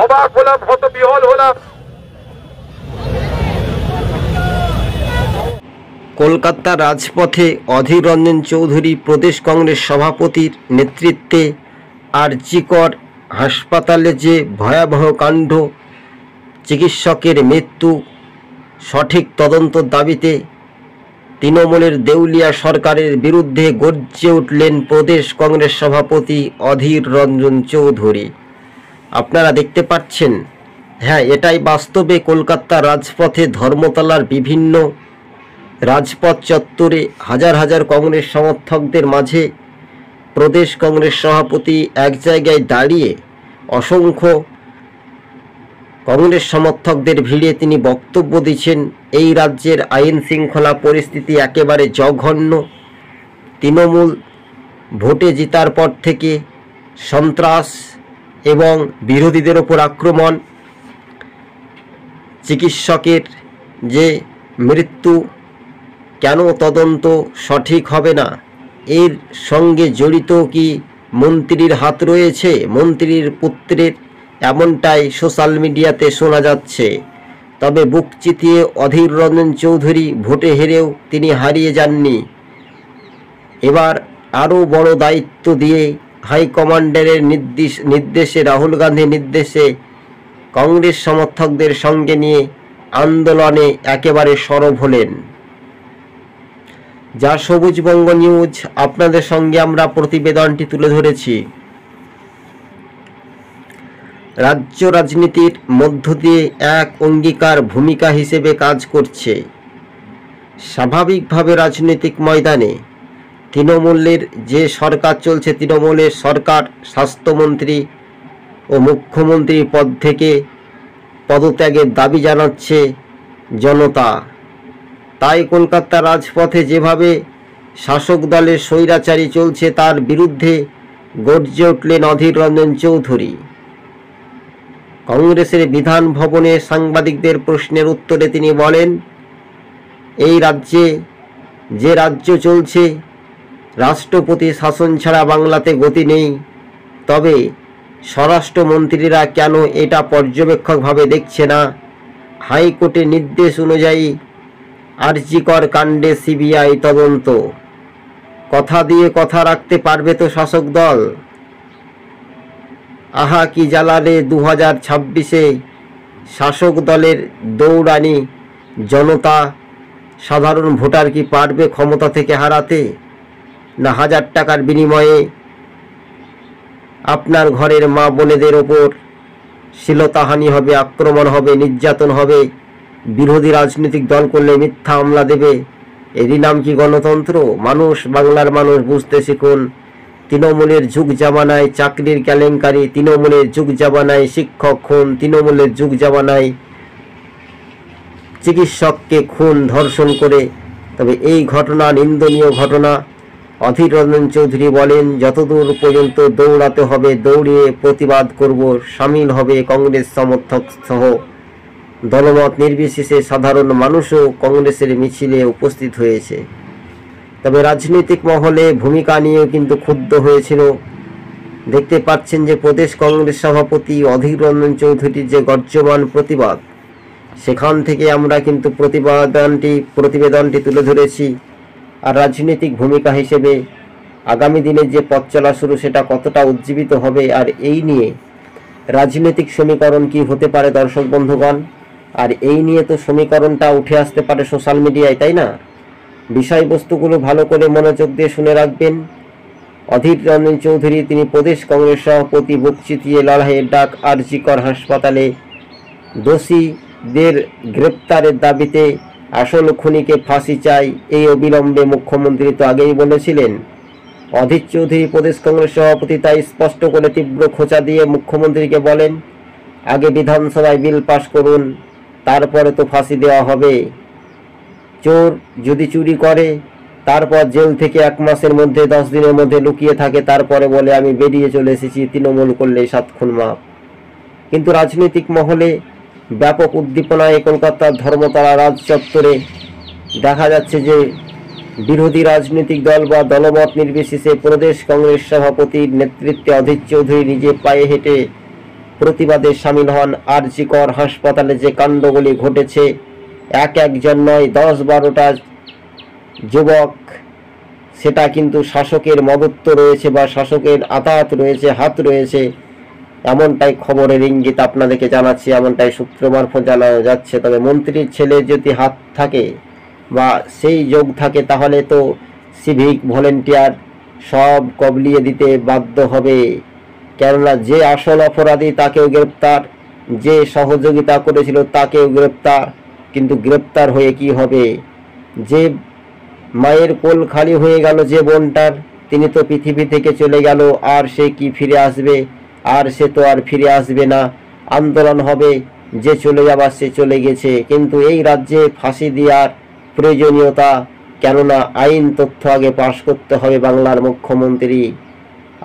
অবাক হলাম হত বিহল হলাম। কলকাতা রাজপথে অধীর রঞ্জন চৌধুরী প্রদেশ কংগ্রেস সভাপতির নেতৃত্বে আরজিকর হাসপাতালে যে ভয়াবহ কাণ্ড, চিকিৎসকের মৃত্যু, সঠিক তদন্তর দাবিতে তৃণমূলের দেউলিয়া সরকারের বিরুদ্ধে গর্জে উঠলেন প্রদেশ কংগ্রেস সভাপতি অধীর রঞ্জন চৌধুরী। আপনারা দেখতে পাচ্ছেন। হ্যাঁ এটাই বাস্তবে কলকাতা রাজপথে ধর্মতলার বিভিন্ন রাজপথ চত্বরে হাজার হাজার কংগ্রেস সমর্থকদের মাঝে প্রদেশ কংগ্রেস সভাপতি এক জায়গায় দাঁড়িয়ে অসংখ্য কংগ্রেস সমর্থকদের ভিড়ে তিনি বক্তব্য দিচ্ছেন, এই রাজ্যের আইন শৃঙ্খলা পরিস্থিতি একেবারে জঘন্য। তৃণমূল ভোটে জিতার পর থেকে সন্ত্রাস এবং বিরোধীদের ওপর আক্রমণ, চিকিৎসকের যে মৃত্যু, কেন তদন্ত সঠিক হবে না? এর সঙ্গে জড়িত কি মন্ত্রীর হাত রয়েছে? মন্ত্রীর পুত্রের এমনটাই সোশ্যাল মিডিয়াতে শোনা যাচ্ছে। তবে বুক চিতিয়ে অধীর রঞ্জন চৌধুরী ভোটে হেরেও তিনি হারিয়ে যাননি। এবার আরও বড় দায়িত্ব দিয়ে হাইকমান্ডারের নির্দেশ, নির্দেশে, রাহুল গান্ধীর নির্দেশে কংগ্রেস সমর্থকদের সঙ্গে নিয়ে আন্দোলনে একেবারে সরব হলেন। যা সবুজবঙ্গ নিউজ, আপনাদের সঙ্গে আমরা প্রতিবেদনটি তুলে ধরেছি। রাজ্য রাজনীতির মধ্য দিয়ে এক অঙ্গীকার ভূমিকা হিসেবে কাজ করছে। স্বাভাবিকভাবে রাজনৈতিক ময়দানে তৃণমূলের যে সরকার চলছে, তৃণমূলের সরকার, স্বাস্থ্যমন্ত্রী ও মুখ্যমন্ত্রী পদ থেকে পদত্যাগের দাবি জানাচ্ছে জনতা। তাই কলকাতা রাজপথে যেভাবে শাসক দলের স্বৈরাচারী চলছে, তার বিরুদ্ধে গর্জে উঠলেন অধীর রঞ্জন চৌধুরী। কংগ্রেসের বিধান ভবনে সাংবাদিকদের প্রশ্নের উত্তরে তিনি বলেন, এই রাজ্যে যে রাজ্য চলছে রাষ্ট্রপতি শাসন ছাড়া বাংলাতে গতি নেই। তবে স্বরাষ্ট্রমন্ত্রীরা কেন এটা পর্যবেক্ষকভাবে দেখছে না? হাইকোর্টের নির্দেশ অনুযায়ী আরজিকর কাণ্ডে সিবিআই তদন্ত। কথা দিয়ে কথা রাখতে পারবে তো শাসক দল? আহা, কি জ্বালালে দু হাজার ছাব্বিশে শাসক দলের দৌড়ানি জনতা, সাধারণ ভোটার কি পারবে ক্ষমতা থেকে হারাতে? না হাজার টাকার বিনিময়ে আপনার ঘরের মা বোনেদের ওপর শ্লীলতাহানি হবে, আক্রমণ হবে, নির্যাতন হবে, বিরোধী রাজনৈতিক দল করলে মিথ্যা হামলা দেবে। এরই নাম কি গণতন্ত্র? মানুষ, বাংলার মানুষ বুঝতে শিখুন, তৃণমূলের যুগ জামানায় চাকরির কেলেঙ্কারি, তৃণমূলের যুগ জামানায় শিক্ষক খুন, তৃণমূলের যুগ জামানায় চিকিৎসককে খুন, ধর্ষণ করে। তবে এই ঘটনা নিন্দনীয় ঘটনা। অধীর রঞ্জন চৌধুরী বলেন, যতদূর পর্যন্ত দৌড়াতে হবে, দৌড়িয়ে প্রতিবাদ করব, সামিল হবে কংগ্রেস সমর্থক সহ। দলমত নির্বিশেষে সাধারণ মানুষও কংগ্রেসের মিছিলে উপস্থিত হয়েছে। তবে রাজনৈতিক মহলে ভূমিকা নিয়েও কিন্তু ক্ষুব্ধ হয়েছিল। দেখতে পাচ্ছেন যে প্রদেশ কংগ্রেস সভাপতি অধীর রঞ্জন চৌধুরীর যে গর্জমান প্রতিবাদ, সেখান থেকে আমরা কিন্তু প্রতিবেদনটি প্রতিবেদনটি তুলে ধরেছি। আর রাজনৈতিক ভূমিকা হিসেবে আগামী দিনে যে পথ চলা শুরু, সেটা কতটা উজ্জীবিত হবে আর এই নিয়ে রাজনৈতিক সমীকরণ কি হতে পারে দর্শক বন্ধুগণ? আর এই নিয়ে তো সমীকরণটা উঠে আসতে পারে সোশ্যাল মিডিয়ায়, তাই না? বিষয়বস্তুগুলো ভালো করে মনোযোগ দিয়ে শুনে রাখবেন। অধীর রঞ্জন চৌধুরী, তিনি প্রদেশ কংগ্রেস সভাপতি, বুক চিতিয়ে লড়াইয়ের ডাক আরজিকর হাসপাতালে দোষীদের গ্রেপ্তারের দাবিতে আসল খুনিকে ফাঁসি চাই, এই অবিলম্বে মুখ্যমন্ত্রী তো আগেই বলেছিলেন। অধীর চৌধুরী প্রদেশ কংগ্রেস সভাপতি তাই স্পষ্ট করে তীব্র খোঁচা দিয়ে মুখ্যমন্ত্রীকে বলেন, আগে বিধানসভায় বিল পাশ করুন, তারপরে তো ফাঁসি দেওয়া হবে। চোর যদি চুরি করে, তারপর জেল থেকে এক মাসের মধ্যে, দশ দিনের মধ্যে লুকিয়ে থাকে, তারপরে বলে আমি বেরিয়ে চলে এসেছি, তৃণমূল করলে সাত খুন মাপ। কিন্তু রাজনৈতিক মহলে ব্যাপক উদ্দীপনায় কলকাতার ধর্মতলা রাজ চত্বরে দেখা যাচ্ছে যে বিরোধী রাজনৈতিক দল বা দলমত নির্বিশেষে প্রদেশ কংগ্রেস সভাপতির নেতৃত্বে অধীর চৌধুরী নিজে পায়ে হেঁটে প্রতিবাদে সামিল হন আর আরজিকর হাসপাতালে যে কাণ্ডগুলি ঘটেছে। এক একজন নয়, দশ বারোটা যুবক, সেটা কিন্তু শাসকের মদত্ব রয়েছে বা শাসকের আতাত রয়েছে, হাত রয়েছে। এমনটাই খবরের ইঙ্গিত আপনাদেরকে জানাচ্ছি, এমনটাই সূত্র মারফত জানানো যাচ্ছে। তবে মন্ত্রীর ছেলে যদি হাত থাকে বা সেই যোগ থাকে, তাহলে তো সিভিক ভলেন্টিয়ার সব কবলিয়ে দিতে বাধ্য হবে। কেননা যে আসল অপরাধী তাকেও গ্রেপ্তার, যে সহযোগিতা করেছিল তাকেও গ্রেপ্তার। কিন্তু গ্রেপ্তার হয়ে কি হবে? যে মায়ের কোল খালি হয়ে গেল যে বোনটার, তিনি তো পৃথিবী থেকে চলে গেল, আর সে কি ফিরে আসবে? আর সে তো আর ফিরে আসবে না। আন্দোলন হবে, যে চলে যাবার সে চলে গেছে। কিন্তু এই রাজ্যে ফাঁসি দেওয়ার প্রয়োজনীয়তা, কেননা আইন তথ্য আগে পাশ করতে হবে বাংলার মুখ্যমন্ত্রী।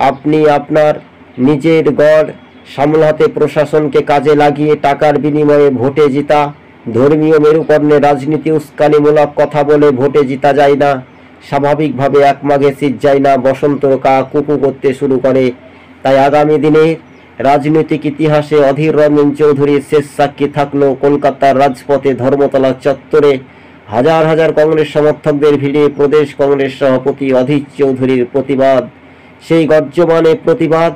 আপনি আপনার নিজের গড় সামলাতে প্রশাসনকে কাজে লাগিয়ে টাকার বিনিময়ে ভোটে জিতা, ধর্মীয় মেরুকর্ণে রাজনীতি উস্কানিমূলক কথা বলে ভোটে জিতা যায় না, স্বাভাবিকভাবে এক মাঘে শীত যায় না, বসন্ত কা কুকু করতে শুরু করে। তাই আগামী দিনে রাজনৈতিক ইতিহাসে অধীর রঞ্জন চৌধুরীর শেষ সাক্ষী থাকল কলকাতার রাজপথে ধর্মতলা চত্বরে হাজার হাজার কংগ্রেস সমর্থকদের ভিড়ে প্রদেশ কংগ্রেস সভাপতি অধীর চৌধুরীর প্রতিবাদ। সেই গর্জমানে প্রতিবাদ,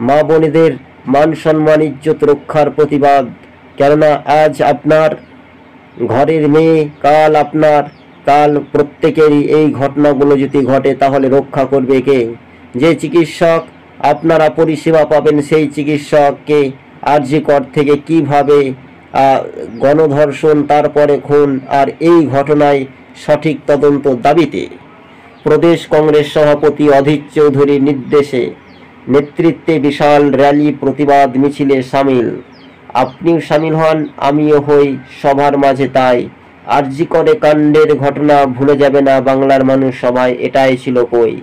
মা বোনেদের মান সম্মান, ইজ্জত রক্ষার প্রতিবাদ। কেননা আজ আপনার ঘরের মেয়ে, কাল আপনার, কাল প্রত্যেকেরই এই ঘটনাগুলো যদি ঘটে তাহলে রক্ষা করবে কে? যে চিকিৎসক আপনারা পরিষেবা পাবেন সেই চিকিৎসককে আরজি কর থেকে কীভাবে গণধর্ষণ, তারপরে খুন আর এই ঘটনায় সঠিক তদন্ত দাবিতে প্রদেশ কংগ্রেস সভাপতি অধীর চৌধুরীর নির্দেশে নেতৃত্বে বিশাল র্যালি প্রতিবাদ মিছিলে সামিল। আপনিও সামিল হন, আমিও হই, সবার মাঝে তাই। আরজি করে কাণ্ডের ঘটনা ভুলে যাবে না বাংলার মানুষ সবাই, এটাই ছিল কই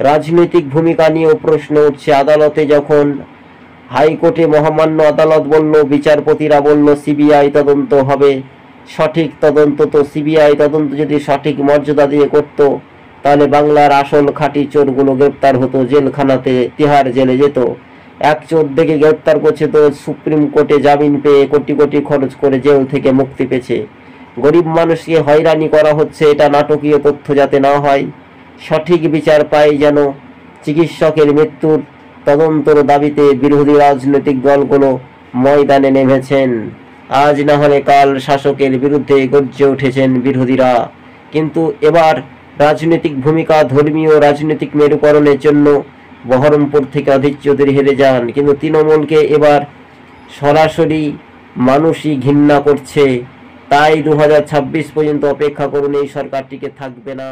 রাজনৈতিক ভূমিকা নিয়েও প্রশ্ন উঠছে আদালতে যখন হাইকোর্টে মহামান্য আদালত বলল, বিচারপতিরা বলল, সিবিআই তদন্ত হবে। সঠিক তদন্ত তো সিবিআই তদন্ত যদি সঠিক মর্যাদা দিয়ে করত, তাহলে বাংলার আসল খাঁটি চোরগুলো গ্রেপ্তার হতো, জেলখানাতে তিহার জেলে যেত। এক চোর দেখে গ্রেপ্তার করছে তো সুপ্রিম কোর্টে জামিন পেয়ে কোটি কোটি খরচ করে জেল থেকে মুক্তি পেয়েছে। গরিব মানুষকে হয়রানি করা হচ্ছে, এটা নাটকীয় তথ্য যাতে না হয়। সঠিক বিচার পায় যেন চিকিৎসকের মৃত্যুর তদন্তর দাবিতে বিরোধী রাজনৈতিক দলগুলো ময়দানে নেমেছেন। আজ না হলে কাল শাসকের বিরুদ্ধে গর্জে উঠেছেন বিরোধীরা। কিন্তু এবার রাজনৈতিক ভূমিকা ধর্মীয় রাজনৈতিক মেরুকরণের জন্য বহরমপুর থেকে অধীর চৌধুরী হেরে যান। কিন্তু তৃণমূলকে এবার সরাসরি মানুষই ঘৃণা করছে। তাই দু হাজার ছাব্বিশ পর্যন্ত অপেক্ষা করুন, এই সরকারটিকে থাকবে না।